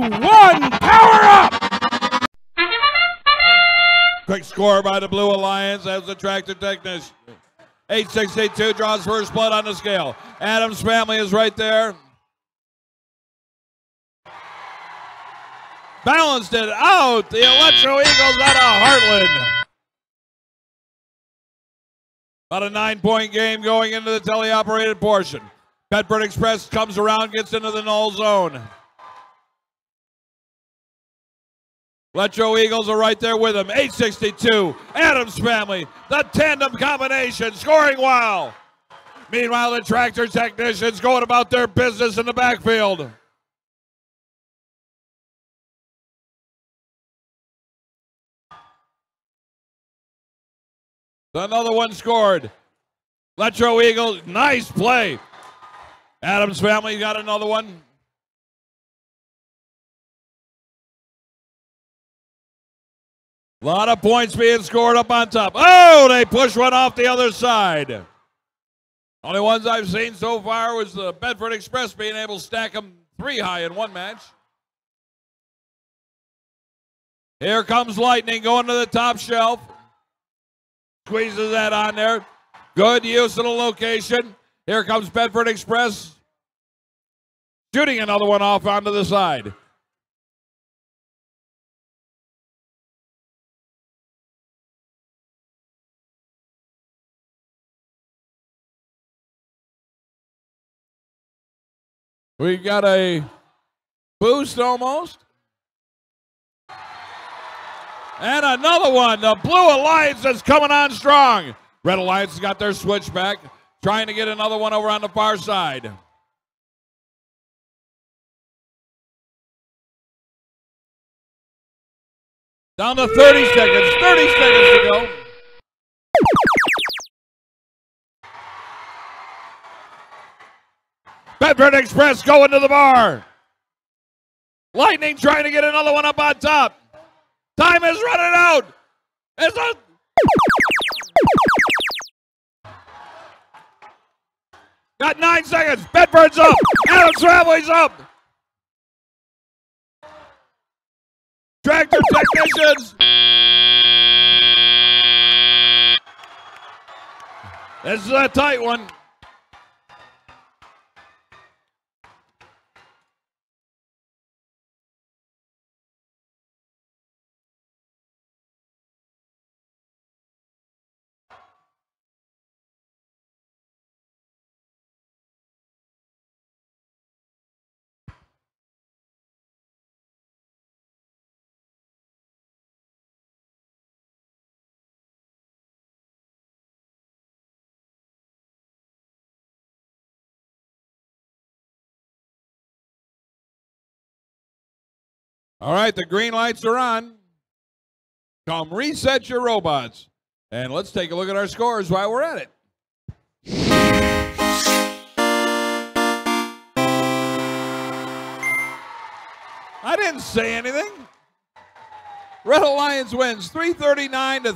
one, power up! Quick score by the Blue Alliance as the tractor technician. 862 draws first blood on the scale. Adams family is right there. Balanced it out. The Electro Eagles out of Heartland. About a nine point game going into the teleoperated portion. Bedford Express comes around, gets into the null zone. Electro Eagles are right there with him. 862. Adams family. The tandem combination scoring well. Meanwhile, the tractor technicians going about their business in the backfield. Another one scored. Electro Eagles, nice play. Adams family got another one. A lot of points being scored up on top. Oh, they push one off the other side. Only ones I've seen so far was the Bedford Express being able to stack them three high in one match. Here comes Lightning going to the top shelf. Squeezes that on there. Good use of the location. Here comes Bedford Express. Shooting another one off onto the side. We got a boost almost. And another one. The Blue Alliance is coming on strong. Red Alliance has got their switchback, trying to get another one over on the far side. Down to 30 seconds. 30 seconds to go. Bedford Express going to the bar. Lightning trying to get another one up on top. Time is running out. It's a Got nine seconds. Bedford's up. Adams Family's up. Tractor technicians. This is a tight one. All right, the green lights are on. Come reset your robots. And let's take a look at our scores while we're at it. I didn't say anything. Red Alliance wins 339 to